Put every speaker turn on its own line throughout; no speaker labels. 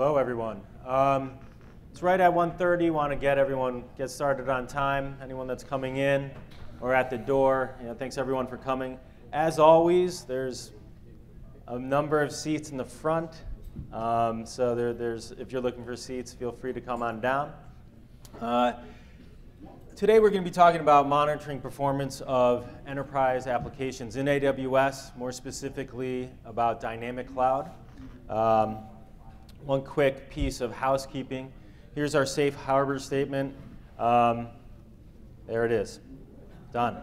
Hello, everyone. Um, it's right at 1.30. Want to get everyone get started on time. Anyone that's coming in or at the door, you know, thanks everyone for coming. As always, there's a number of seats in the front. Um, so there, there's, if you're looking for seats, feel free to come on down. Uh, today we're going to be talking about monitoring performance of enterprise applications in AWS, more specifically about Dynamic Cloud. Um, one quick piece of housekeeping. Here's our safe harbor statement. Um, there it is. Done.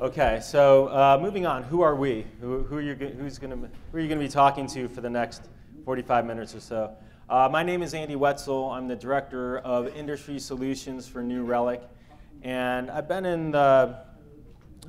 Okay, so uh, moving on. Who are we? Who, who are you? Who's going to? Who are you going to be talking to for the next 45 minutes or so? Uh, my name is Andy Wetzel. I'm the director of industry solutions for New Relic, and I've been in the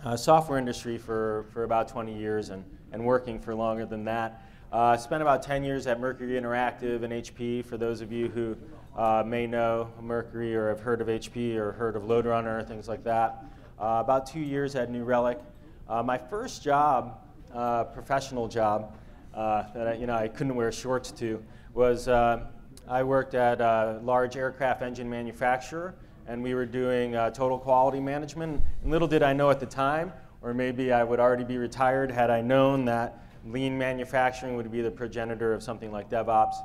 uh, software industry for, for about 20 years and, and working for longer than that. I uh, spent about 10 years at Mercury Interactive and HP. For those of you who uh, may know Mercury or have heard of HP or heard of LoadRunner, things like that. Uh, about two years at New Relic. Uh, my first job, uh, professional job, uh, that I, you know I couldn't wear shorts to, was I worked at a large aircraft engine manufacturer, and we were doing total quality management. And little did I know at the time, or maybe I would already be retired had I known that lean manufacturing would be the progenitor of something like DevOps.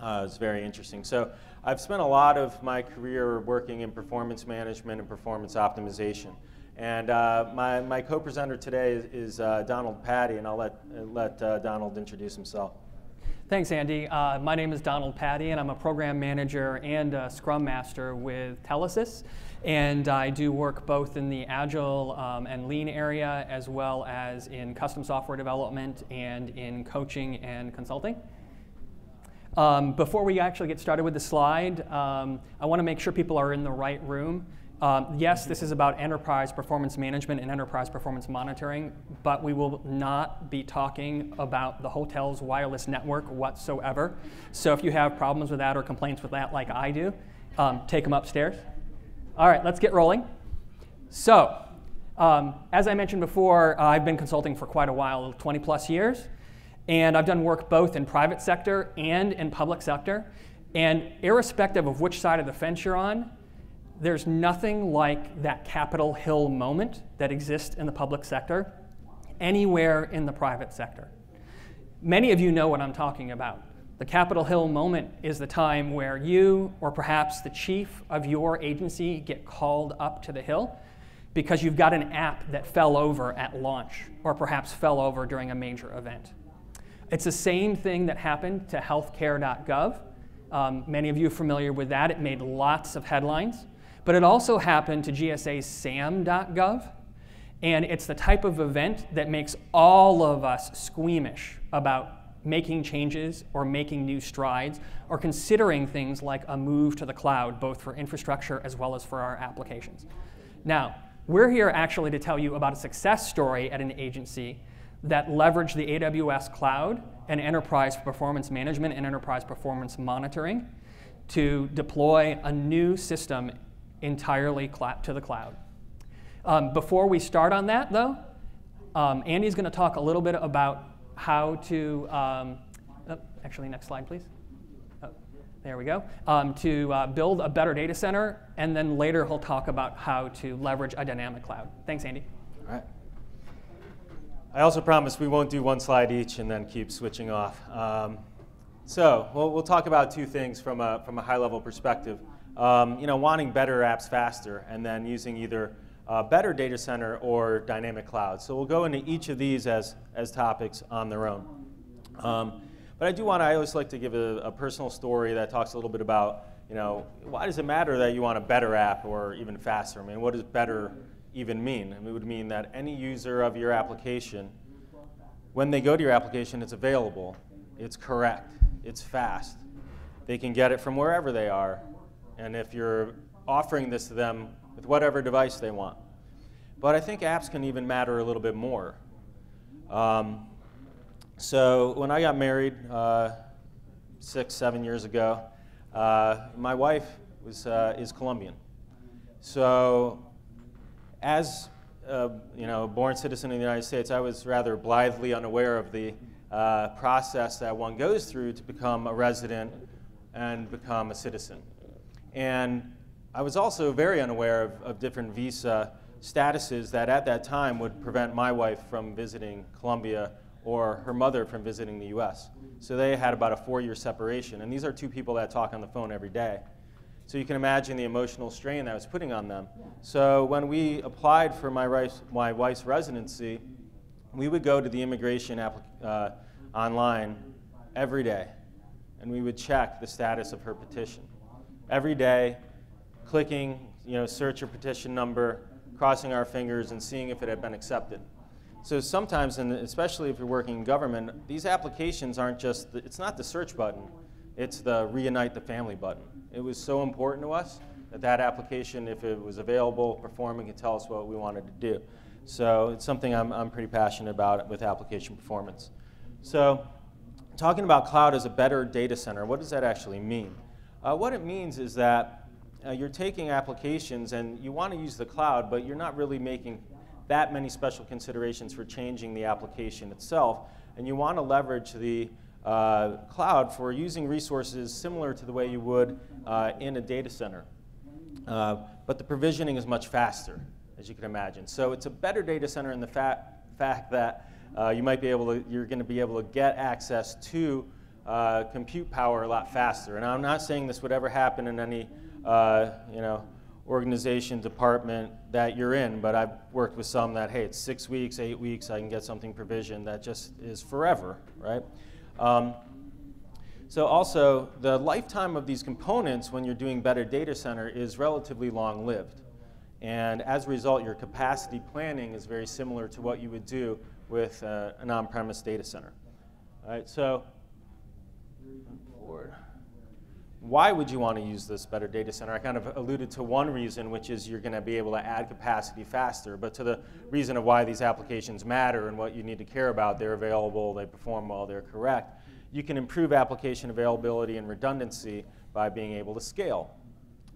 Uh, it's very interesting. So I've spent a lot of my career working in performance management and performance optimization. And uh, my, my co-presenter today is, is uh, Donald Patty, and I'll let, let uh, Donald introduce himself.
Thanks, Andy. Uh, my name is Donald Patty, and I'm a program manager and Scrum Master with Telesys. And I do work both in the Agile um, and Lean area, as well as in custom software development and in coaching and consulting. Um, before we actually get started with the slide, um, I want to make sure people are in the right room. Um, yes, this is about enterprise performance management and enterprise performance monitoring, but we will not be talking about the hotel's wireless network whatsoever. So if you have problems with that or complaints with that like I do, um, take them upstairs. All right, let's get rolling. So, um, as I mentioned before, uh, I've been consulting for quite a while, 20 plus years. And I've done work both in private sector and in public sector. And irrespective of which side of the fence you're on, there's nothing like that Capitol Hill moment that exists in the public sector anywhere in the private sector. Many of you know what I'm talking about. The Capitol Hill moment is the time where you, or perhaps the chief of your agency, get called up to the Hill because you've got an app that fell over at launch, or perhaps fell over during a major event. It's the same thing that happened to healthcare.gov. Um, many of you are familiar with that. It made lots of headlines. But it also happened to GSA's SAM.gov. And it's the type of event that makes all of us squeamish about making changes or making new strides or considering things like a move to the cloud, both for infrastructure as well as for our applications. Now, we're here actually to tell you about a success story at an agency that leverage the AWS cloud and enterprise performance management and enterprise performance monitoring to deploy a new system entirely to the cloud. Um, before we start on that, though, um, Andy's going to talk a little bit about how to, um, oh, actually, next slide, please. Oh, there we go. Um, to uh, build a better data center, and then later he'll talk about how to leverage a dynamic cloud. Thanks, Andy.
All right. I also promise we won't do one slide each and then keep switching off. Um, so we'll, we'll talk about two things from a, from a high level perspective. Um, you know, wanting better apps faster and then using either a better data center or dynamic cloud. So we'll go into each of these as, as topics on their own. Um, but I do want to, I always like to give a, a, personal story that talks a little bit about, you know, why does it matter that you want a better app or even faster? I mean, what does better even mean? it would mean that any user of your application, when they go to your application, it's available, it's correct, it's fast. They can get it from wherever they are, and if you're offering this to them with whatever device they want. But I think apps can even matter a little bit more. Um, so when I got married uh, six, seven years ago, uh, my wife was, uh, is Colombian. So as uh, you know, born citizen of the United States, I was rather blithely unaware of the uh, process that one goes through to become a resident and become a citizen. And I was also very unaware of, of different visa statuses that at that time would prevent my wife from visiting Colombia or her mother from visiting the US. So they had about a four year separation. And these are two people that talk on the phone every day. So you can imagine the emotional strain that was putting on them. So when we applied for my, wife's, my wife's residency, we would go to the immigration uh, online every day and we would check the status of her petition. Every day, clicking, you know, search your petition number, crossing our fingers and seeing if it had been accepted. So sometimes, and especially if you're working in government, these applications aren't just, the, it's not the search button, it's the reunite the family button. It was so important to us that that application, if it was available, performing, could tell us what we wanted to do. So it's something I'm, I'm pretty passionate about with application performance. So talking about cloud as a better data center, what does that actually mean? Uh, what it means is that uh, you're taking applications and you want to use the cloud, but you're not really making that many special considerations for changing the application itself. And you want to leverage the uh, cloud for using resources similar to the way you would uh, in a data center. Uh, but the provisioning is much faster, as you can imagine. So it's a better data center in the fa fact that uh, you might be able to, you're going to be able to get access to uh, compute power a lot faster. And I'm not saying this would ever happen in any, uh, you know, organization, department that you're in, but I've worked with some that, hey, it's six weeks, eight weeks, I can get something provisioned that just is forever, right? Um, so also, the lifetime of these components when you're doing better data center is relatively long-lived. And as a result, your capacity planning is very similar to what you would do with uh, an on-premise data center. All right, so why would you want to use this better data center? I kind of alluded to one reason, which is you're going to be able to add capacity faster. But to the reason of why these applications matter and what you need to care about, they're available, they perform well, they're correct. You can improve application availability and redundancy by being able to scale.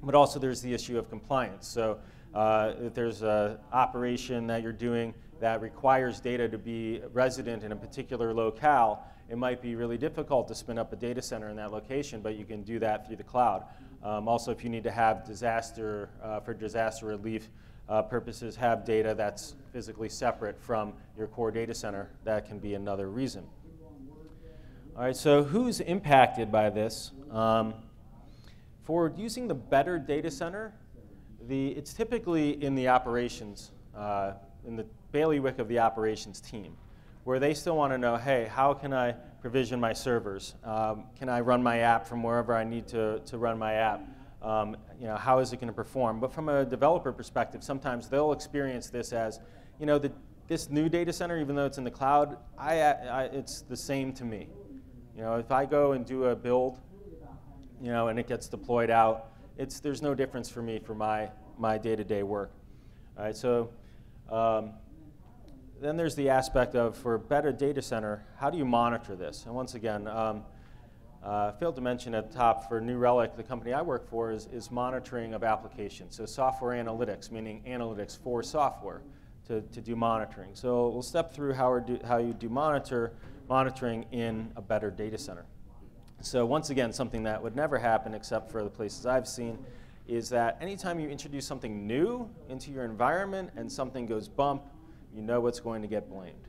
But also there's the issue of compliance. So uh, if there's an operation that you're doing that requires data to be resident in a particular locale, it might be really difficult to spin up a data center in that location, but you can do that through the cloud. Um, also, if you need to have disaster, uh, for disaster relief uh, purposes, have data that's physically separate from your core data center, that can be another reason. All right, so who's impacted by this? Um, for using the better data center, the, it's typically in the operations, uh, in the bailiwick of the operations team where they still want to know, hey, how can I provision my servers? Um, can I run my app from wherever I need to, to run my app? Um, you know, how is it going to perform? But from a developer perspective, sometimes they'll experience this as, you know, the, this new data center, even though it's in the cloud, I, I, it's the same to me. You know, if I go and do a build, you know, and it gets deployed out, it's, there's no difference for me for my, my day-to-day work. All right, so um, then there's the aspect of, for a better data center, how do you monitor this? And once again, um, uh, failed to mention at the top for New Relic, the company I work for, is, is monitoring of applications. So software analytics, meaning analytics for software to, to do monitoring. So we'll step through how, do, how you do monitor, monitoring in a better data center. So once again, something that would never happen except for the places I've seen is that anytime you introduce something new into your environment and something goes bump, you know what's going to get blamed.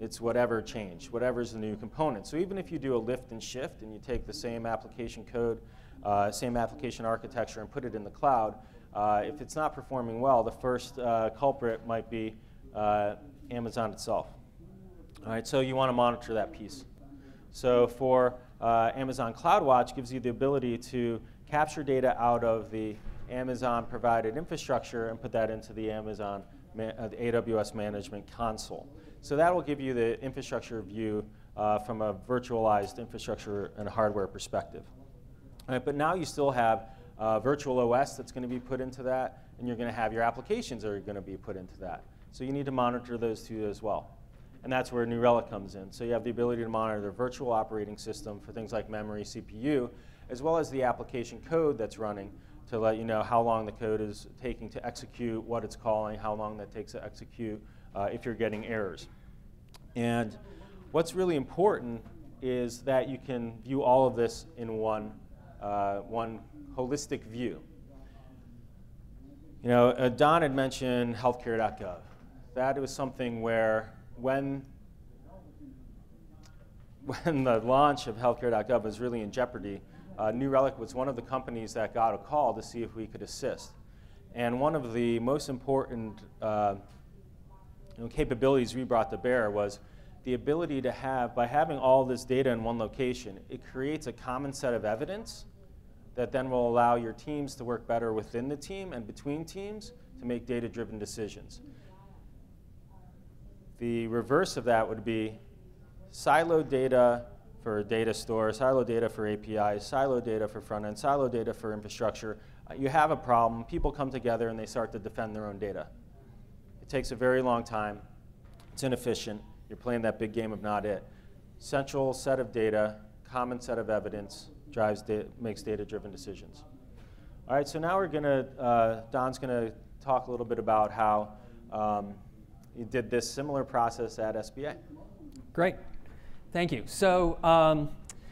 It's whatever changed, whatever's the new component. So even if you do a lift and shift and you take the same application code, uh, same application architecture and put it in the cloud, uh, if it's not performing well, the first uh, culprit might be uh, Amazon itself. All right, so you want to monitor that piece. So for uh, Amazon CloudWatch gives you the ability to capture data out of the Amazon provided infrastructure and put that into the Amazon uh, the AWS Management Console. So that will give you the infrastructure view uh, from a virtualized infrastructure and hardware perspective. Right, but now you still have uh, virtual OS that's going to be put into that, and you're going to have your applications that are going to be put into that. So you need to monitor those two as well. And that's where New Relic comes in. So you have the ability to monitor the virtual operating system for things like memory, CPU, as well as the application code that's running to let you know how long the code is taking to execute, what it's calling, how long that takes to execute, uh, if you're getting errors. And what's really important is that you can view all of this in one, uh, one holistic view. You know, uh, Don had mentioned healthcare.gov. That was something where when, when the launch of healthcare.gov was really in jeopardy, uh, New Relic was one of the companies that got a call to see if we could assist. And one of the most important uh, you know, capabilities we brought to bear was the ability to have, by having all this data in one location, it creates a common set of evidence that then will allow your teams to work better within the team and between teams to make data-driven decisions. The reverse of that would be siloed data for data store, silo data for APIs, silo data for front end, silo data for infrastructure. Uh, you have a problem, people come together and they start to defend their own data. It takes a very long time, it's inefficient, you're playing that big game of not it. Central set of data, common set of evidence, drives da makes data-driven decisions. All right, so now we're going to, uh, Don's going to talk a little bit about how um, he did this similar process at SBA.
Great, thank you. So um,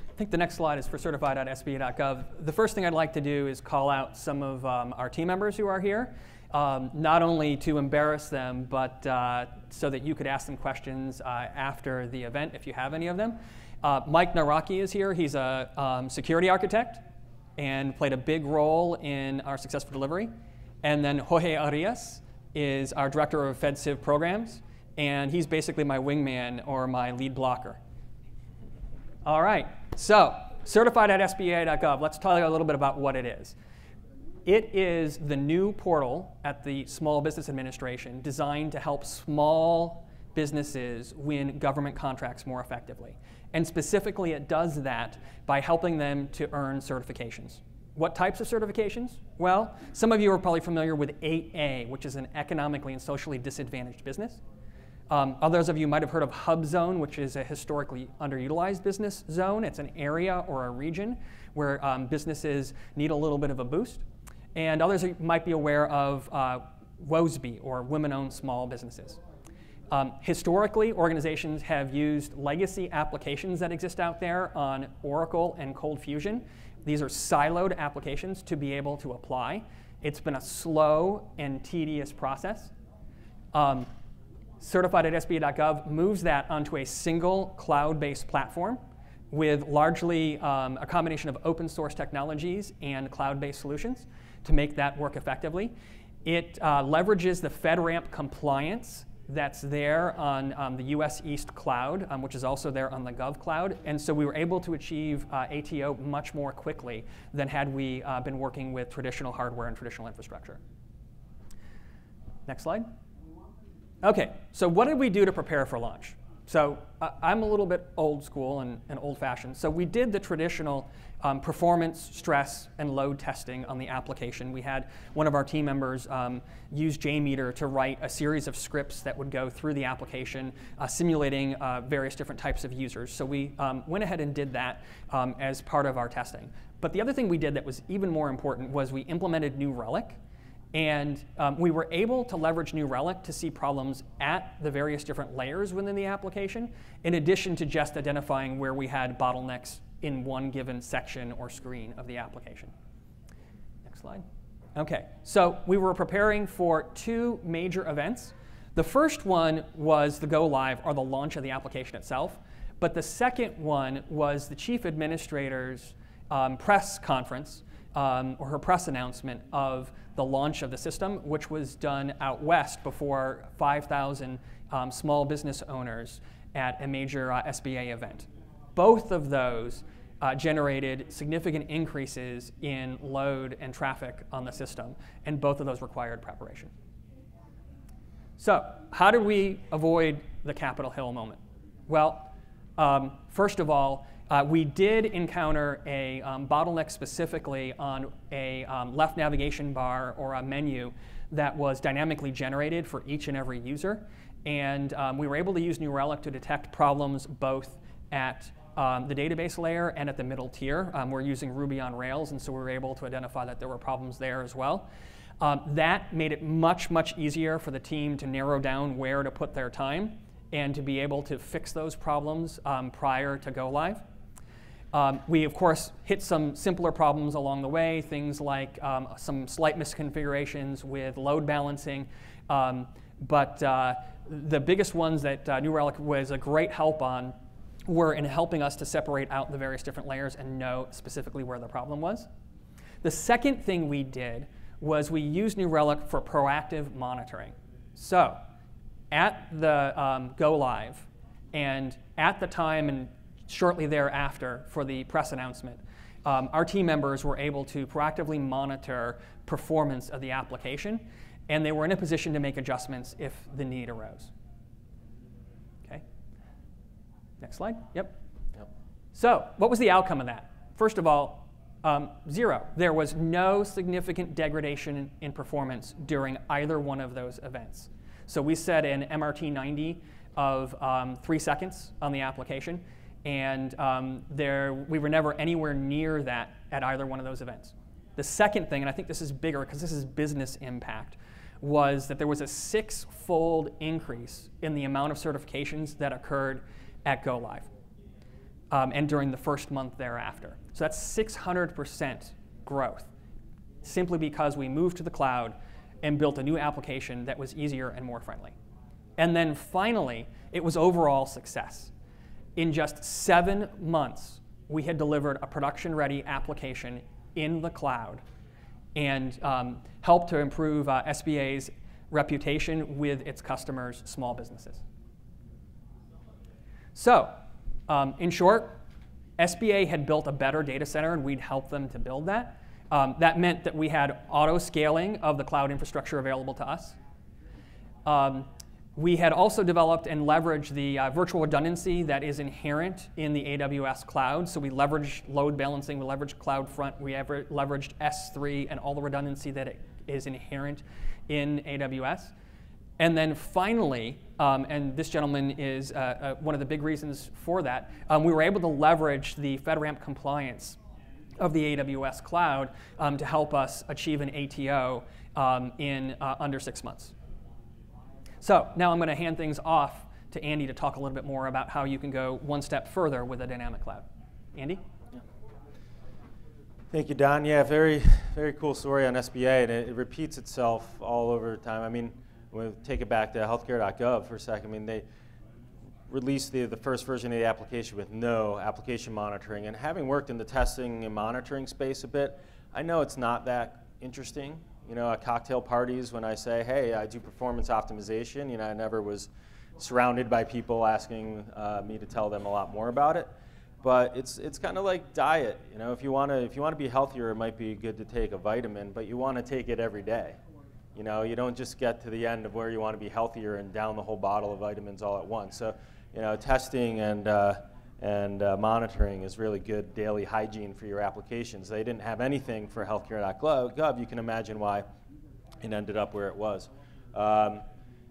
I think the next slide is for certified.sba.gov. The first thing I'd like to do is call out some of um, our team members who are here. Um, not only to embarrass them, but uh, so that you could ask them questions uh, after the event if you have any of them. Uh, Mike Naraki is here. He's a um, security architect and played a big role in our successful delivery. And then Jorge Arias is our director of FedCiv programs, and he's basically my wingman or my lead blocker. All right, so certified at SBA.gov. Let's talk a little bit about what it is. It is the new portal at the Small Business Administration designed to help small businesses win government contracts more effectively. And specifically, it does that by helping them to earn certifications. What types of certifications? Well, some of you are probably familiar with 8A, which is an economically and socially disadvantaged business. Um, others of you might have heard of HubZone, which is a historically underutilized business zone. It's an area or a region where um, businesses need a little bit of a boost. And others might be aware of uh, WOSB, or Women Owned Small Businesses. Um, historically, organizations have used legacy applications that exist out there on Oracle and Cold Fusion. These are siloed applications to be able to apply. It's been a slow and tedious process. Um, certified at SBA.gov moves that onto a single cloud-based platform with largely um, a combination of open source technologies and cloud-based solutions to make that work effectively. It uh, leverages the FedRAMP compliance that's there on um, the US East Cloud, um, which is also there on the Gov Cloud. And so we were able to achieve uh, ATO much more quickly than had we uh, been working with traditional hardware and traditional infrastructure. Next slide. Okay, so what did we do to prepare for launch? So uh, I'm a little bit old school and, and old fashioned. So we did the traditional um, performance, stress, and load testing on the application. We had one of our team members um, use JMeter to write a series of scripts that would go through the application, uh, simulating uh, various different types of users. So we um, went ahead and did that um, as part of our testing. But the other thing we did that was even more important was we implemented New Relic. And um, we were able to leverage New Relic to see problems at the various different layers within the application, in addition to just identifying where we had bottlenecks in one given section or screen of the application. Next slide. Okay, so we were preparing for two major events. The first one was the go live or the launch of the application itself, but the second one was the chief administrator's um, press conference um, or her press announcement of the launch of the system, which was done out west before 5,000 um, small business owners at a major uh, SBA event. Both of those uh, generated significant increases in load and traffic on the system, and both of those required preparation. So, how did we avoid the Capitol Hill moment? Well, um, first of all, uh, we did encounter a um, bottleneck specifically on a um, left navigation bar or a menu that was dynamically generated for each and every user. And um, we were able to use New Relic to detect problems both at um, the database layer and at the middle tier. Um, we're using Ruby on Rails, and so we were able to identify that there were problems there as well. Um, that made it much, much easier for the team to narrow down where to put their time and to be able to fix those problems um, prior to go live. Um, we, of course, hit some simpler problems along the way, things like um, some slight misconfigurations with load balancing. Um, but uh, the biggest ones that uh, New Relic was a great help on were in helping us to separate out the various different layers and know specifically where the problem was. The second thing we did was we used New Relic for proactive monitoring. So at the um, go live and at the time and shortly thereafter for the press announcement, um, our team members were able to proactively monitor performance of the application, and they were in a position to make adjustments if the need arose. Okay. Next slide. Yep.
Yep.
So, what was the outcome of that? First of all, um, zero. There was no significant degradation in, in performance during either one of those events. So we set an MRT 90 of um, three seconds on the application, and um, there, we were never anywhere near that at either one of those events. The second thing, and I think this is bigger because this is business impact, was that there was a six fold increase in the amount of certifications that occurred at Go Live um, and during the first month thereafter. So that's 600% growth simply because we moved to the cloud and built a new application that was easier and more friendly. And then finally, it was overall success. In just seven months, we had delivered a production ready application in the cloud and um, helped to improve uh, SBA's reputation with its customers, small businesses. So, um, in short, SBA had built a better data center and we'd helped them to build that. Um, that meant that we had auto scaling of the cloud infrastructure available to us. Um, we had also developed and leveraged the uh, virtual redundancy that is inherent in the AWS cloud. So we leveraged load balancing, we leveraged CloudFront, we leveraged S3 and all the redundancy that is inherent in AWS. And then finally, um, and this gentleman is uh, uh, one of the big reasons for that, um, we were able to leverage the FedRAMP compliance of the AWS cloud um, to help us achieve an ATO um, in uh, under six months. So now I'm going to hand things off to Andy to talk a little bit more about how you can go one step further with a dynamic cloud. Andy?
Thank you, Don. Yeah, very, very cool story on SBA, and it, it repeats itself all over time. I mean, we'll take it back to healthcare.gov for a second. I mean, they released the, the first version of the application with no application monitoring. And having worked in the testing and monitoring space a bit, I know it's not that interesting you know, at cocktail parties when I say, hey, I do performance optimization. You know, I never was surrounded by people asking uh, me to tell them a lot more about it. But it's, it's kind of like diet. You know, if you want to if you want to be healthier, it might be good to take a vitamin, but you want to take it every day. You know, you don't just get to the end of where you want to be healthier and down the whole bottle of vitamins all at once. So, you know, testing and uh, and uh, monitoring is really good daily hygiene for your applications. They didn't have anything for healthcare.gov. You can imagine why it ended up where it was. Um,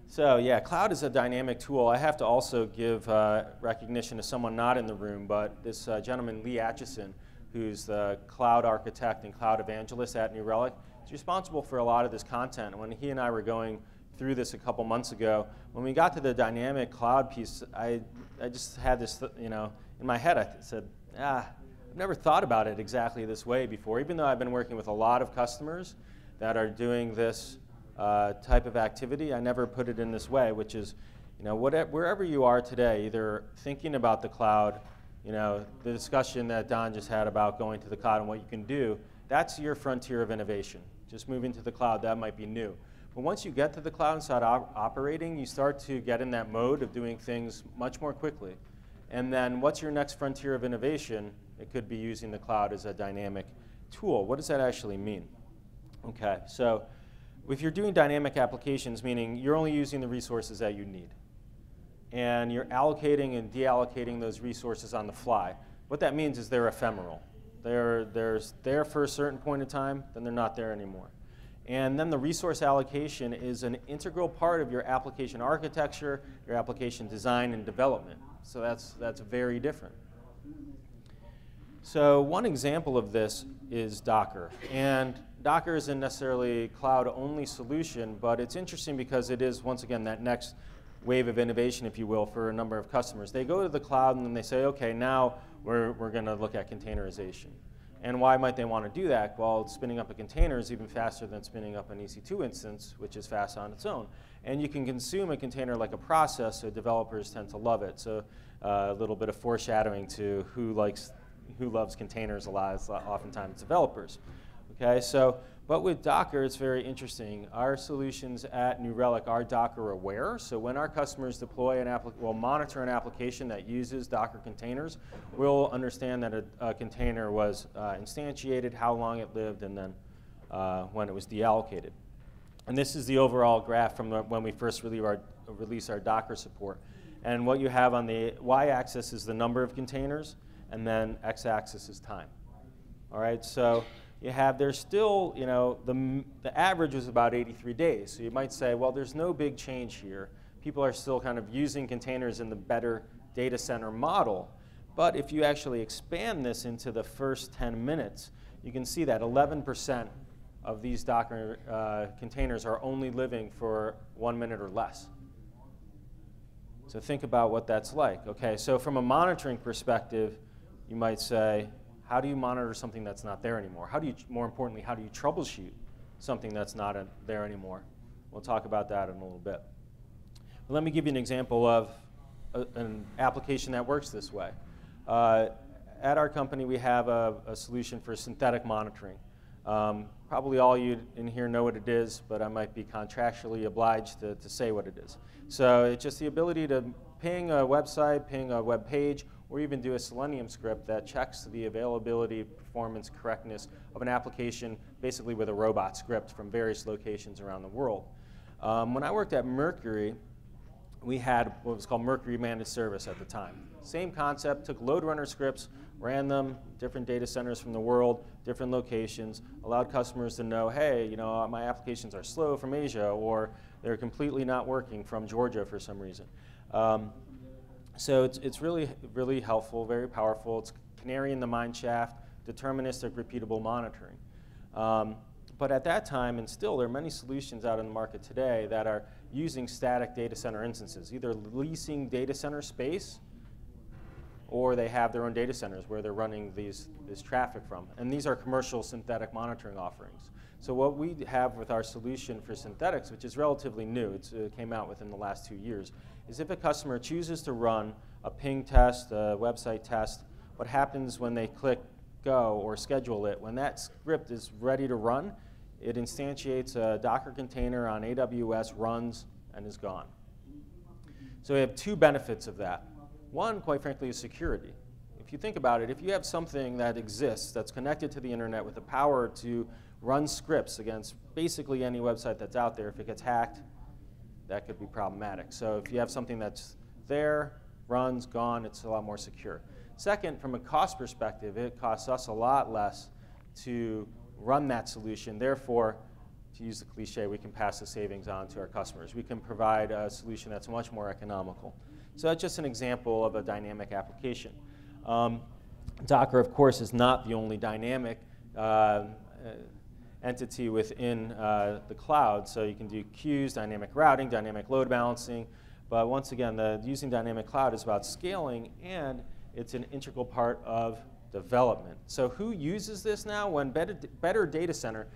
so yeah, cloud is a dynamic tool. I have to also give uh, recognition to someone not in the room, but this uh, gentleman, Lee Atchison, who's the cloud architect and cloud evangelist at New Relic. He's responsible for a lot of this content. When he and I were going through this a couple months ago. When we got to the dynamic cloud piece, I, I just had this, you know, in my head. I said, ah, I've never thought about it exactly this way before. Even though I've been working with a lot of customers that are doing this uh, type of activity, I never put it in this way, which is, you know, whatever, wherever you are today, either thinking about the cloud, you know, the discussion that Don just had about going to the cloud and what you can do, that's your frontier of innovation. Just moving to the cloud, that might be new. But once you get to the cloud and start op operating, you start to get in that mode of doing things much more quickly. And then what's your next frontier of innovation? It could be using the cloud as a dynamic tool. What does that actually mean? Okay, so if you're doing dynamic applications, meaning you're only using the resources that you need, and you're allocating and deallocating those resources on the fly, what that means is they're ephemeral. They're, they're there for a certain point in time, then they're not there anymore. And then the resource allocation is an integral part of your application architecture, your application design and development. So that's, that's very different. So one example of this is Docker. And Docker isn't necessarily a cloud-only solution, but it's interesting because it is, once again, that next wave of innovation, if you will, for a number of customers. They go to the cloud and then they say, okay, now we're, we're going to look at containerization. And why might they want to do that? Well, spinning up a container is even faster than spinning up an EC2 instance, which is fast on its own. And you can consume a container like a process, so developers tend to love it. So uh, a little bit of foreshadowing to who likes, who loves containers a lot, is oftentimes developers. Okay, so but with Docker, it's very interesting. Our solutions at New Relic are Docker aware. So when our customers deploy an application, will monitor an application that uses Docker containers, we'll understand that a, a container was uh, instantiated, how long it lived, and then uh, when it was deallocated. And this is the overall graph from the, when we first release our, release our Docker support. And what you have on the y-axis is the number of containers, and then x-axis is time. All right, so you have there's still, you know, the, the average was about 83 days. So you might say, well, there's no big change here. People are still kind of using containers in the better data center model. But if you actually expand this into the first 10 minutes, you can see that 11% of these Docker uh, containers are only living for one minute or less. So think about what that's like. Okay, so from a monitoring perspective, you might say, how do you monitor something that's not there anymore? How do you, more importantly, how do you troubleshoot something that's not a, there anymore? We'll talk about that in a little bit. But let me give you an example of a, an application that works this way. Uh, at our company, we have a, a solution for synthetic monitoring. Um, probably all you in here know what it is, but I might be contractually obliged to, to say what it is. So it's just the ability to ping a website, ping a web page, or even do a Selenium script that checks the availability, performance, correctness of an application basically with a robot script from various locations around the world. Um, when I worked at Mercury, we had what was called Mercury Managed Service at the time. Same concept, took LoadRunner scripts, ran them, different data centers from the world, different locations, allowed customers to know, hey, you know, my applications are slow from Asia, or they're completely not working from Georgia for some reason. Um, so it's, it's really, really helpful, very powerful. It's canary in the mine shaft, deterministic, repeatable monitoring. Um, but at that time, and still, there are many solutions out in the market today that are using static data center instances, either leasing data center space or they have their own data centers where they're running these, this traffic from. And these are commercial synthetic monitoring offerings. So what we have with our solution for synthetics, which is relatively new, it came out within the last two years, is if a customer chooses to run a ping test, a website test, what happens when they click go or schedule it, when that script is ready to run, it instantiates a Docker container on AWS, runs, and is gone. So we have two benefits of that. One, quite frankly, is security. If you think about it, if you have something that exists that's connected to the internet with the power to run scripts against basically any website that's out there, if it gets hacked, that could be problematic. So if you have something that's there, runs, gone, it's a lot more secure. Second, from a cost perspective, it costs us a lot less to run that solution. Therefore, to use the cliche, we can pass the savings on to our customers. We can provide a solution that's much more economical. So that's just an example of a dynamic application. Um, Docker, of course, is not the only dynamic uh, entity within uh, the cloud. So you can do queues, dynamic routing, dynamic load balancing. But once again, the, using dynamic cloud is about scaling, and it's an integral part of development. So who uses this now? When Better, better Data Center,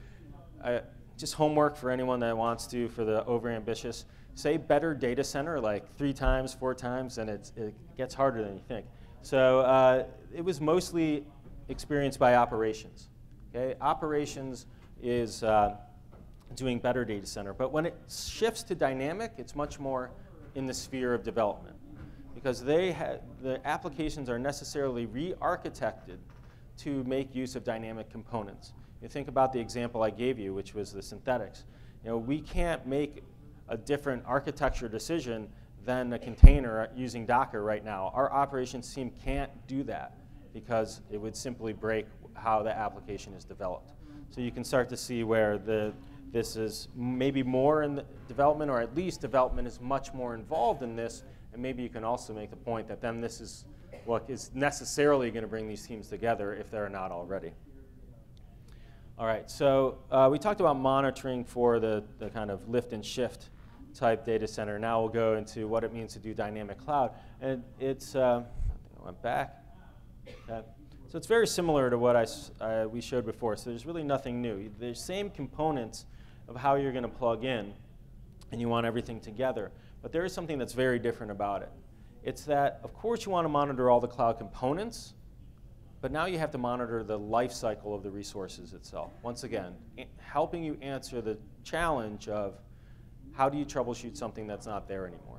uh, just homework for anyone that wants to for the overambitious, say Better Data Center like three times, four times, and it gets harder than you think. So uh, it was mostly experienced by operations. Okay? Operations is uh, doing better data center. But when it shifts to dynamic, it's much more in the sphere of development because they the applications are necessarily re-architected to make use of dynamic components. You think about the example I gave you, which was the synthetics. You know, we can't make a different architecture decision than a container using Docker right now. Our operations team can't do that because it would simply break how the application is developed. So you can start to see where the, this is maybe more in development, or at least development is much more involved in this. And maybe you can also make the point that then this is what is necessarily going to bring these teams together if they're not already. All right, so uh, we talked about monitoring for the, the kind of lift and shift type data center. Now we'll go into what it means to do dynamic cloud. And it's, uh, I went back. Okay. So it's very similar to what I, uh, we showed before. So there's really nothing new. The same components of how you're going to plug in, and you want everything together. But there is something that's very different about it. It's that, of course, you want to monitor all the cloud components, but now you have to monitor the life cycle of the resources itself. Once again, helping you answer the challenge of how do you troubleshoot something that's not there anymore.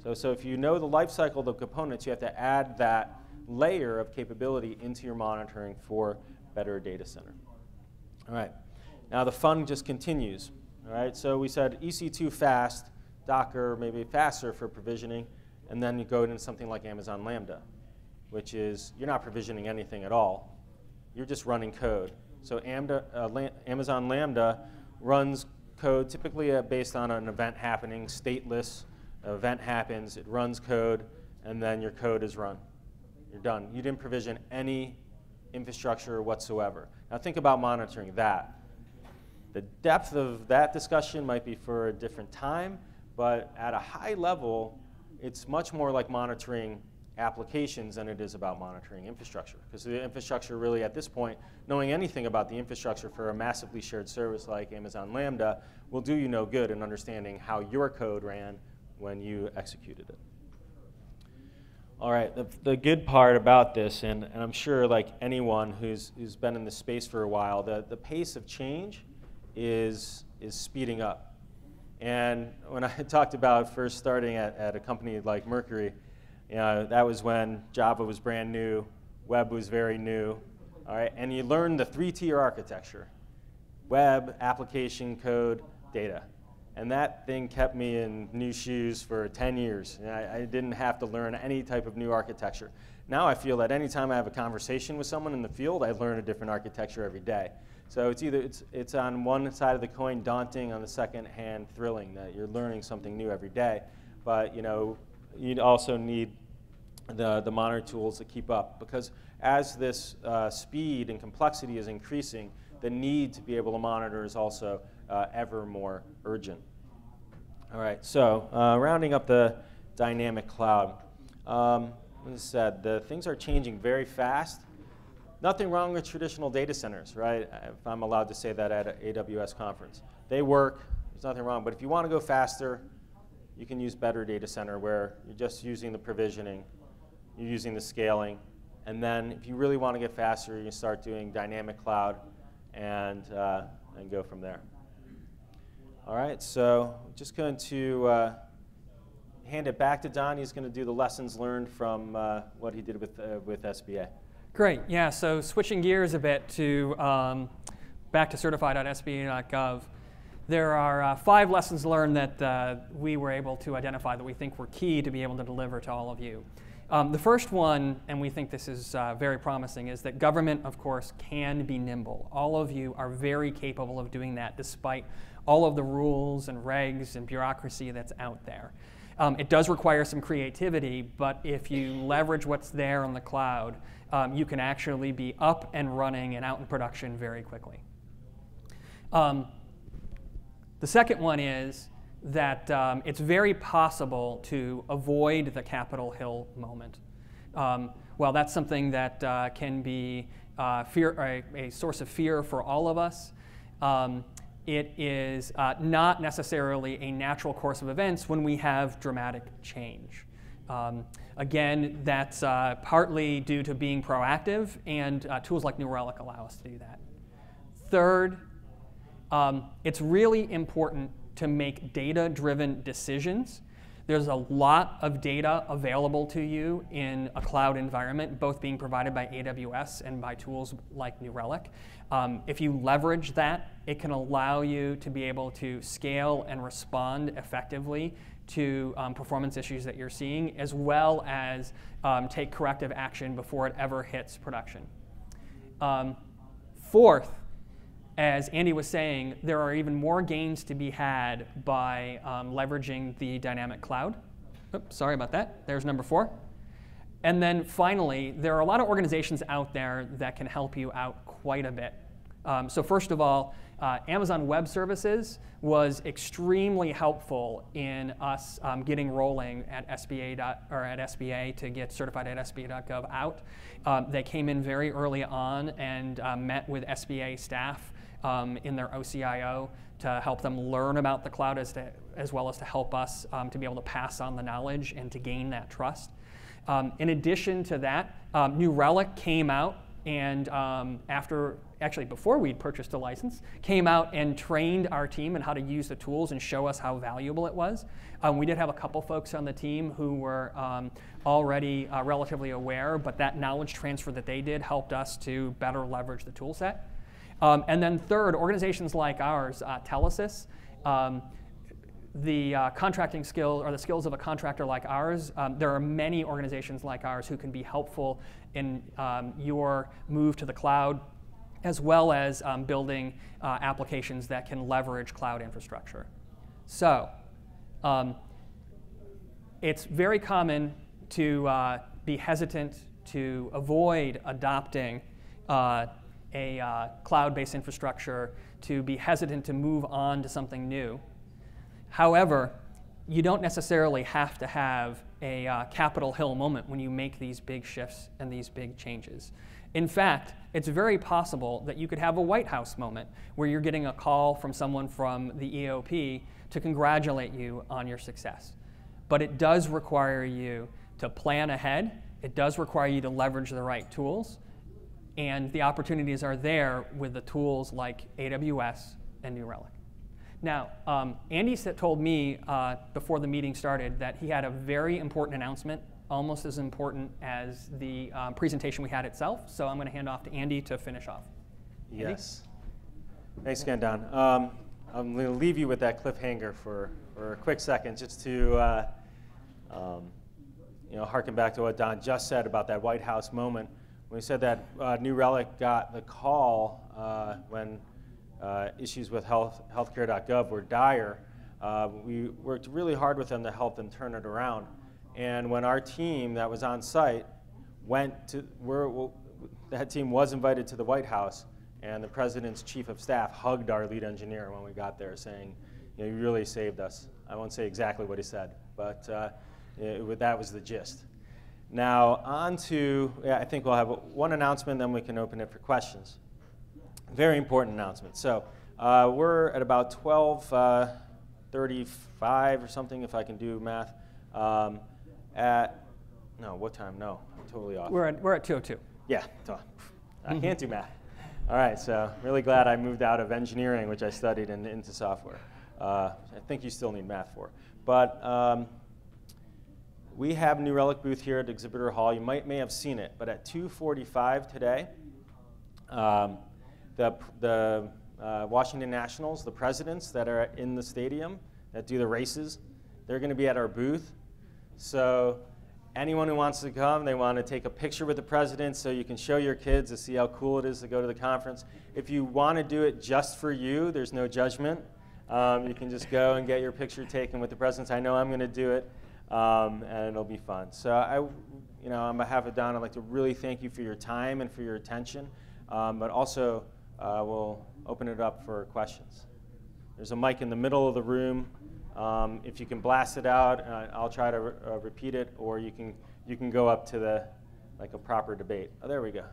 So, so if you know the life cycle of the components, you have to add that layer of capability into your monitoring for better data center. All right, now the fun just continues. All right, so we said EC2 fast, Docker maybe faster for provisioning, and then you go into something like Amazon Lambda, which is you're not provisioning anything at all. You're just running code. So Amda, uh, Amazon Lambda runs code typically uh, based on an event happening, stateless. An event happens, it runs code, and then your code is run. You're done. You didn't provision any infrastructure whatsoever. Now think about monitoring that. The depth of that discussion might be for a different time, but at a high level, it's much more like monitoring applications than it is about monitoring infrastructure. Because the infrastructure really at this point, knowing anything about the infrastructure for a massively shared service like Amazon Lambda will do you no good in understanding how your code ran when you executed it. All right, the, the good part about this, and, and I'm sure like anyone who's, who's been in this space for a while, the, the pace of change is, is speeding up. And when I talked about first starting at, at a company like Mercury, you know, that was when Java was brand new, web was very new, all right, and you learn the three-tier architecture, web, application, code, data. And that thing kept me in new shoes for 10 years. I, I, didn't have to learn any type of new architecture. Now I feel that anytime I have a conversation with someone in the field, I learn a different architecture every day. So it's either it's, it's on one side of the coin daunting, on the second hand thrilling that you're learning something new every day. But you know, you also need the, the monitor tools to keep up because as this uh, speed and complexity is increasing, the need to be able to monitor is also uh, ever more urgent. All right, so uh, rounding up the dynamic cloud. Um, as I said, the things are changing very fast. Nothing wrong with traditional data centers, right? If I'm allowed to say that at an AWS conference. They work, there's nothing wrong. But if you want to go faster, you can use better data center where you're just using the provisioning, you're using the scaling. And then if you really want to get faster, you can start doing dynamic cloud and, uh, and go from there. All right, so just going to uh, hand it back to Don. He's going to do the lessons learned from uh, what he did with, uh, with SBA.
Great, yeah, so switching gears a bit to um, back to certified.sba.gov. There are uh, five lessons learned that uh, we were able to identify that we think were key to be able to deliver to all of you. Um, the first one, and we think this is uh, very promising, is that government, of course, can be nimble. All of you are very capable of doing that despite all of the rules and regs and bureaucracy that's out there. Um, it does require some creativity, but if you leverage what's there on the cloud, um, you can actually be up and running and out in production very quickly. Um, the second one is that um, it's very possible to avoid the Capitol Hill moment. Um, well, that's something that uh, can be uh, fear, a, a, source of fear for all of us. It is uh, not necessarily a natural course of events when we have dramatic change. Um, again, that's uh, partly due to being proactive, and uh, tools like New Relic allow us to do that. Third, um, it's really important to make data driven decisions. There's a lot of data available to you in a cloud environment, both being provided by AWS and by tools like New Relic. Um, if you leverage that, it can allow you to be able to scale and respond effectively to um, performance issues that you're seeing, as well as um, take corrective action before it ever hits production. Um, fourth, as Andy was saying, there are even more gains to be had by um, leveraging the dynamic cloud. Oops, sorry about that. There's number four. And then finally, there are a lot of organizations out there that can help you out quite a bit. Um, so first of all, uh, Amazon Web Services was extremely helpful in us um, getting rolling at SBA dot, or at SBA to get certified at SBA.gov out. Um, they came in very early on and uh, met with SBA staff um, in their OCIO to help them learn about the cloud as, to, as well as to help us um, to be able to pass on the knowledge and to gain that trust. Um, in addition to that, New Relic came out and um, after actually before we'd purchased a license, came out and trained our team and how to use the tools and show us how valuable it was. Um, we did have a couple folks on the team who were um, already uh, relatively aware, but that knowledge transfer that they did helped us to better leverage the tool set. Um, and then third, organizations like ours, uh, Telesis, um, the uh, contracting skill or the skills of a contractor like ours, um, there are many organizations like ours who can be helpful in um, your move to the cloud, as well as um, building uh, applications that can leverage cloud infrastructure. So, um, it's very common to uh, be hesitant to avoid adopting uh, a uh, cloud based infrastructure, to be hesitant to move on to something new. However, you don't necessarily have to have a uh, Capitol Hill moment when you make these big shifts and these big changes. In fact, it's very possible that you could have a White House moment where you're getting a call from someone from the EOP to congratulate you on your success. But it does require you to plan ahead, it does require you to leverage the right tools, and the opportunities are there with the tools like AWS and New Relic. Now, um, Andy told me uh, before the meeting started that he had a very important announcement, almost as important as the um, presentation we had itself. So I'm going to hand off to Andy to finish off.
Andy? Yes. Thanks again, Don. Um, I'm going to leave you with that cliffhanger for, for a quick second, just to uh, um, you know harken back to what Don just said about that White House moment he said that uh, New Relic got the call uh, when uh, issues with health, healthcare.gov were dire, uh, we worked really hard with them to help them turn it around. And when our team that was on site went to, we're, that team was invited to the White House, and the president's chief of staff hugged our lead engineer when we got there, saying, you, know, you really saved us. I won't say exactly what he said, but uh, it, that was the gist. Now, on to, yeah, I think we'll have one announcement, then we can open it for questions very important announcement. So uh, we're at about 12:35 uh, or something, if I can do math. Um, at no, what time? No, I'm totally off.
We're at we're at 2:02.
Yeah, I can't do math. All right, so really glad I moved out of engineering, which I studied, and into software. Uh, I think you still need math for, but. Um, we have New Relic booth here at Exhibitor Hall. You might may have seen it, but at 2:45 today, um, the, the uh, Washington Nationals, the presidents that are in the stadium that do the races, they're going to be at our booth. So anyone who wants to come, they want to take a picture with the president so you can show your kids to see how cool it is to go to the conference. If you want to do it just for you, there's no judgment. Um, you can just go and get your picture taken with the presidents. I know I'm going to do it, um, and it'll be fun. So I, you know, on behalf of Don, I'd like to really thank you for your time and for your attention, um, but also uh, we'll open it up for questions. There's a mic in the middle of the room. Um, if you can blast it out, uh, I'll try to re uh, repeat it, or you can you can go up to the like a proper debate. Oh, there we go.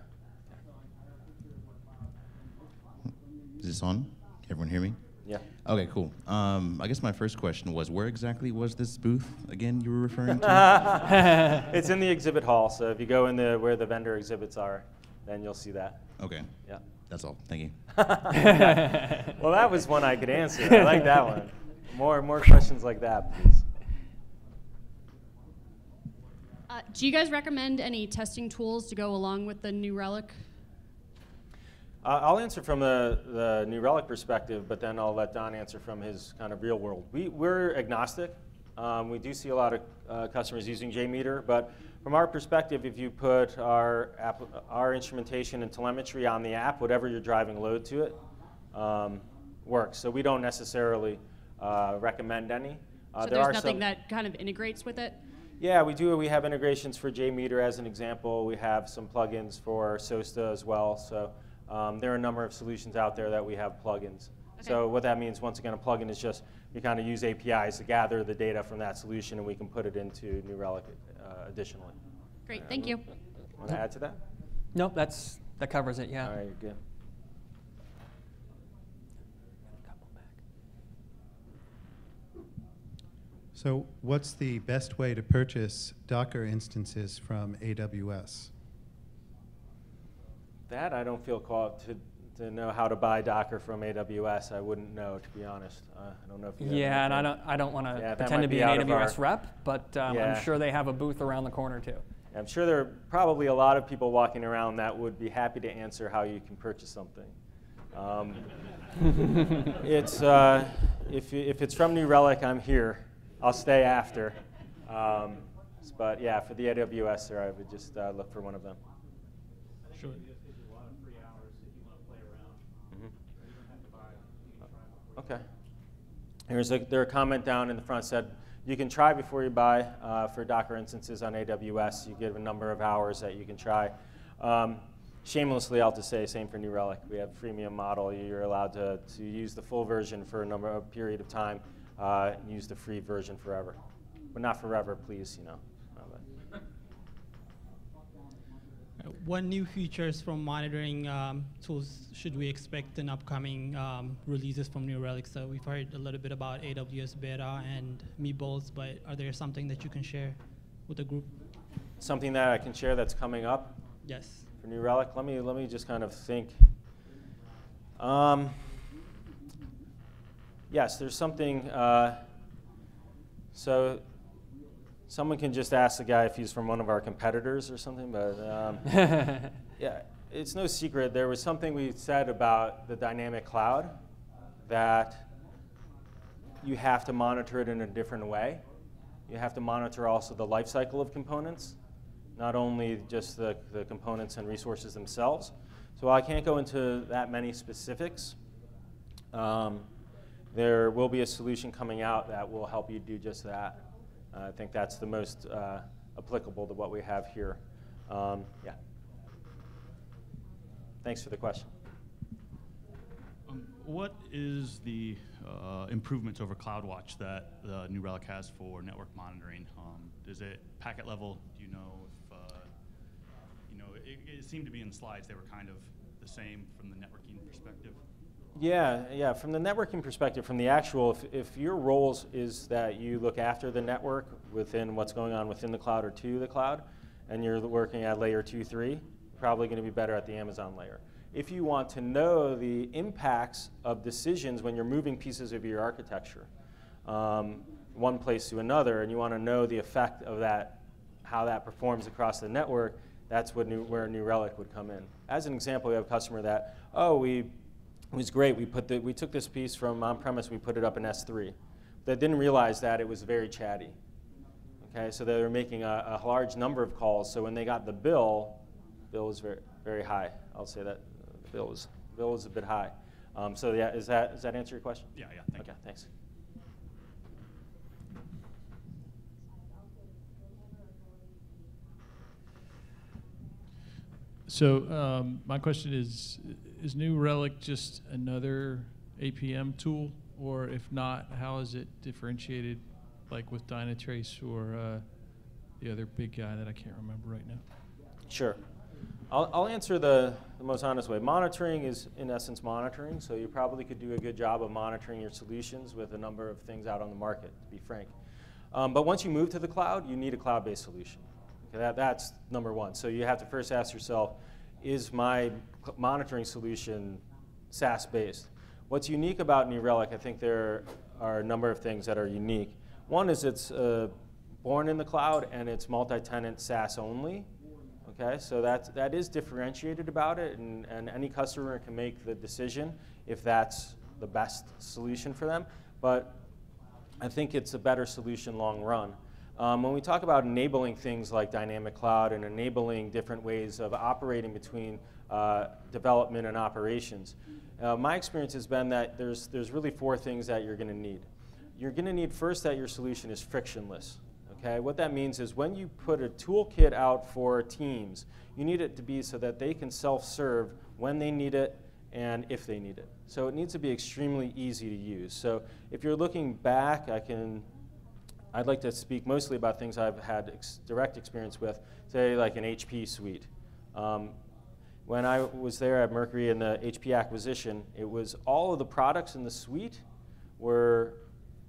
Is this on? Can Everyone hear me?
Yeah.
Okay, cool. Um, I guess my first question was, where exactly was this booth again you were referring to?
it's in the exhibit hall, so if you go in the where the vendor exhibits are, then you'll see that.
Okay.
Yeah.
That's all. Thank you.
well, that was one I could answer. I like that one. More, more questions like that, please.
Uh, do you guys recommend any testing tools to go along with the New Relic?
Uh, I'll answer from the, the New Relic perspective, but then I'll let Don answer from his kind of real world. We, we're agnostic. Um, we do see a lot of uh, customers using JMeter, but from our perspective, if you put our, app, our instrumentation and telemetry on the app, whatever you're driving load to it, um, works. So we don't necessarily uh, recommend any. Uh,
so
there
there's
are
nothing
some-
that kind of integrates with it?
yeah, we do. We have integrations for JMeter as an example. We have some plugins for SOASTA as well. So um, there are a number of solutions out there that we have plugins. So what that means, once again, a plugin is just we kind of use APIs to gather the data from that solution, and we can put it into New Relic uh, additionally.
Great, thank you.
Want to add to that?
Nope, that's, that covers it, yeah.
All right, good.
So what's the best way to purchase Docker instances from AWS?
That I don't feel called to, to know how to buy Docker from AWS. I wouldn't know, to be honest. Uh, I don't know if you. have
Yeah, and I don't, I don't want to
that
pretend to be
be
an AWS
our-
rep, but um,
Yeah.
I'm sure they have a booth around the corner too.
I'm sure there are probably a lot of people walking around that would be happy to answer how you can purchase something. Um, it's uh, if, if it's from New Relic, I'm here. I'll stay after. Um, but yeah, for the AWS, there I would just uh, look for one of them.
Sure.
Mhm. Okay. Here's a, there a comment down in the front said, you can try before you buy uh, for Docker instances on AWS. You give a number of hours that you can try. Um, shamelessly, I'll just say same for New Relic. We have a freemium model. You're allowed to, to use the full version for a number of period of time, uh, use the free version forever. But not forever, please, you know. Uh, but-
Uh, What new features from monitoring um, tools should we expect in upcoming um, releases from New Relic? So we've heard a little bit about AWS Beta and Meebles, but are there something that you can share with the group?
Something that I can share that's coming up
Yes.
for New Relic. Let me let me just kind of think. Um, yes, there's something. Uh, so someone can just ask the guy if he's from one of our competitors or something. But um, yeah, it's no secret. There was something we said about the dynamic cloud that you have to monitor it in a different way. You have to monitor also the life cycle of components, not only just the, the components and resources themselves. So while I can't go into that many specifics, um, there will be a solution coming out that will help you do just that. Uh, I think that's the most uh, applicable to what we have here. Um, yeah. Thanks for the question.
Um, What is the uh, improvements over CloudWatch that the New Relic has for network monitoring? Um, Is it packet level? Do you know if, uh, you know, it it seemed to be in the slides, they were kind of the same from the networking perspective.
Yeah, yeah. From the networking perspective, from the actual, if, if your roles is that you look after the network within what's going on within the cloud or to the cloud, and you're working at layer two, three, probably going to be better at the Amazon layer. If you want to know the impacts of decisions when you're moving pieces of your architecture, um, one place to another, and you want to know the effect of that, how that performs across the network, that's new, where New Relic would come in. As an example, we have a customer that, oh, we it was great. We put the, we took this piece from on-premise, we put it up in S3. They didn't realize that it was very chatty. Okay, so they were making a, a large number of calls. So when they got the bill, bill was very, very high. I'll say that the bill was bill was a bit high. Um, so yeah, is that does that answer your question?
Yeah, yeah, thank
okay,
you.
thanks.
So um, my question is, is New Relic just another APM tool? Or if not, how is it differentiated, like with Dynatrace or uh, the other big guy that I can't remember right now?
Sure. I'll, I'll answer the, the most honest way. Monitoring is, in essence, monitoring, so you probably could do a good job of monitoring your solutions with a number of things out on the market, to be frank. Um, but once you move to the cloud, you need a cloud based solution. Okay, that, that's number one. So you have to first ask yourself is my monitoring solution SaaS based? What's unique about New Relic, I think there are a number of things that are unique. One is it's uh, born in the cloud and it's multi tenant SaaS only. Okay, so that, that is differentiated about it, and, and any customer can make the decision if that's the best solution for them. But I think it's a better solution long run. Um, when we talk about enabling things like dynamic cloud and enabling different ways of operating between uh, development and operations, uh, my experience has been that there's, there's really four things that you're going to need. You're going to need first that your solution is frictionless. Okay, what that means is when you put a toolkit out for teams, you need it to be so that they can self-serve when they need it and if they need it. So it needs to be extremely easy to use. So if you're looking back, I can, I'd like to speak mostly about things I've had ex direct experience with, say like an HP suite. Um, when I was there at Mercury in the HP acquisition, it was all of the products in the suite were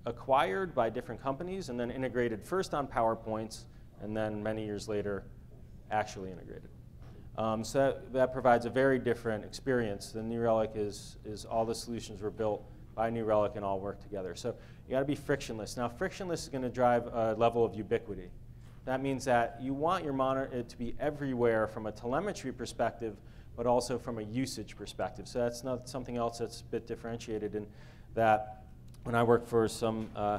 acquired by different companies and then integrated first on PowerPoints and then many years later actually integrated. Um, so that, that, provides a very different experience. The New Relic is, is all the solutions were built by New Relic and all work together. So you got to be frictionless. Now, frictionless is going to drive a level of ubiquity. That means that you want your monitor to be everywhere from a telemetry perspective, but also from a usage perspective. So that's not something else that's a bit differentiated in that when I worked for some uh,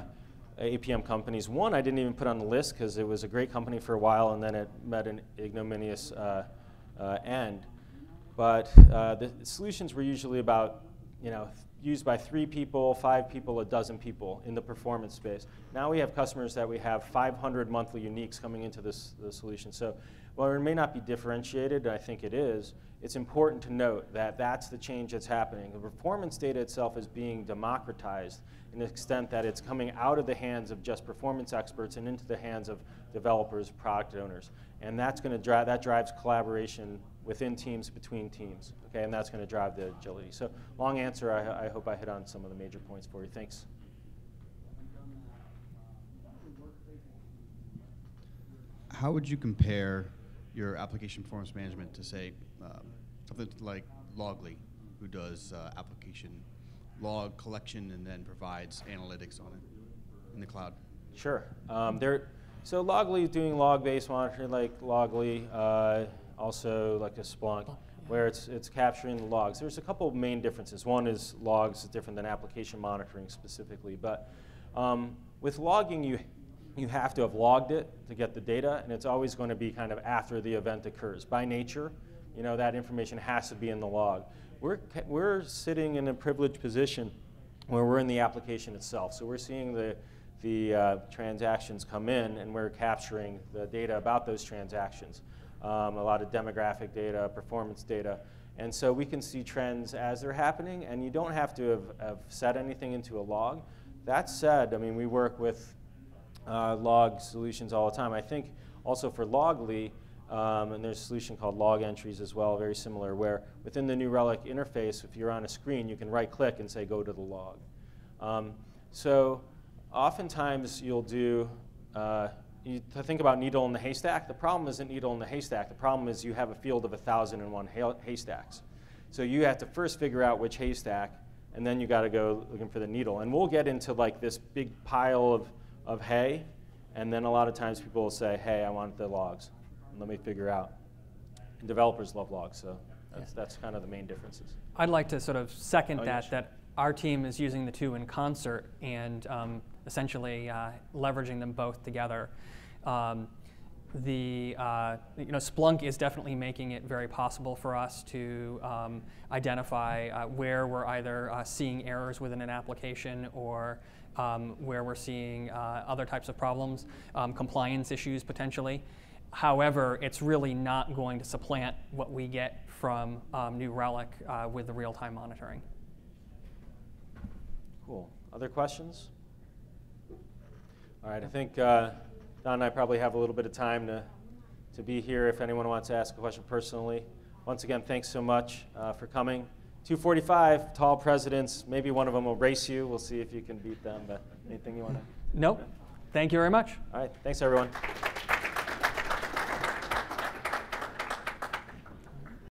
APM companies, one I didn't even put on the list because it was a great company for a while and then it met an ignominious uh, uh, end. But uh, the solutions were usually about, you know, used by three people, five people, a dozen people in the performance space. Now we have customers that we have 500 monthly uniques coming into this solution. So while it may not be differentiated, I think it is, it's important to note that that's the change that's happening. The performance data itself is being democratized in the extent that it's coming out of the hands of just performance experts and into the hands of developers, product owners. And that's going to drive, that drives collaboration within teams, between teams, okay? And that's going to drive the agility. So long answer, I, I hope I hit on some of the major points for you. Thanks.
How would you compare your application performance management to say um, something like Loggly, who does uh, application log collection and then provides analytics on it in the cloud?
Sure. Um, there, so Loggly is doing log-based monitoring like Loggly, uh, also like a Splunk, where it's, it's capturing the logs. There's a couple of main differences. One is logs is different than application monitoring specifically, but um, with logging, you you have to have logged it to get the data, and it's always going to be kind of after the event occurs. By nature, you know, that information has to be in the log. We're, we're sitting in a privileged position where we're in the application itself. So we're seeing the, the uh, transactions come in, and we're capturing the data about those transactions. Um, a lot of demographic data, performance data. And so we can see trends as they're happening, and you don't have to have, have set anything into a log. That said, I mean, we work with uh, log solutions all the time. I think also for Loggly, um, and there's a solution called Logentries as well, very similar, where within the New Relic interface, if you're on a screen, you can right click and say go to the log. Um, so oftentimes you'll do, uh, you think about needle in the haystack. The problem isn't needle in the haystack. The problem is you have a field of 1,001 haystacks. So you have to first figure out which haystack, and then you got to go looking for the needle. And we'll get into like this big pile of of hay, and then a lot of times people will say, hey, I want the logs. Let me figure out. And developers love logs, so that's, that's kind of the main differences.
I'd like to sort of second
Oh,
that,
yes.
that our team is using the two in concert and um, essentially uh, leveraging them both together. Um, the uh, you know Splunk is definitely making it very possible for us to um, identify uh, where we're either uh, seeing errors within an application or um, where we're seeing uh, other types of problems, um, compliance issues potentially. However, it's really not going to supplant what we get from um, New Relic uh, with the real-time monitoring.
Cool. Other questions? All right, I think uh, Don and I probably have a little bit of time to, to be here if anyone wants to ask a question personally. Once again, thanks so much uh, for coming. 245, tall presidents. Maybe one of them will race you. We'll see if you can beat them. But anything you want to?
Nope. Thank you very much.
All right, thanks everyone.